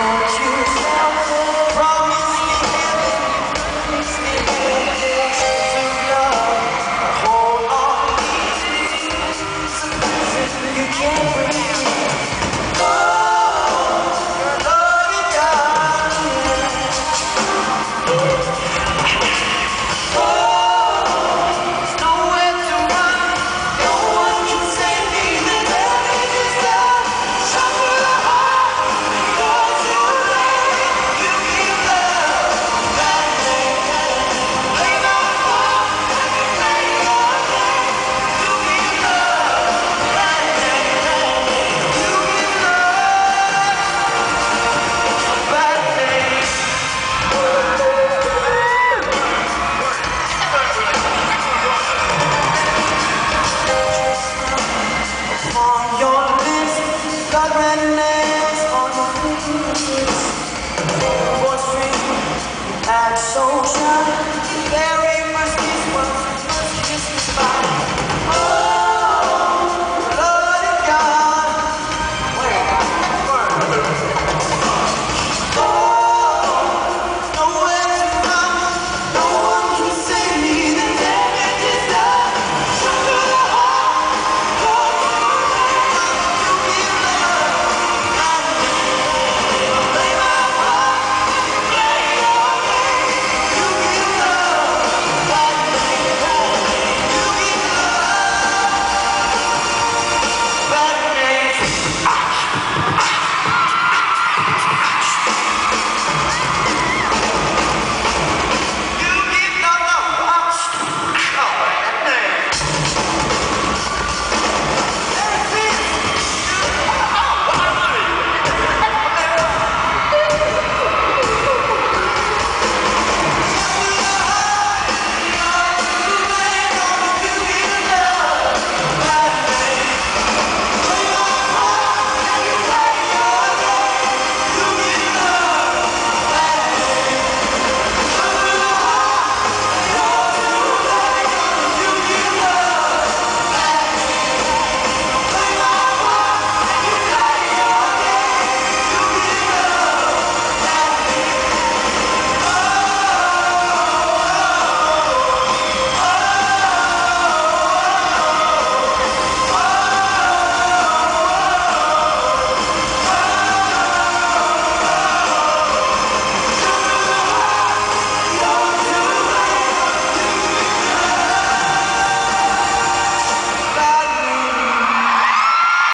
for you. nails on your fingers. Dream you had so sharp?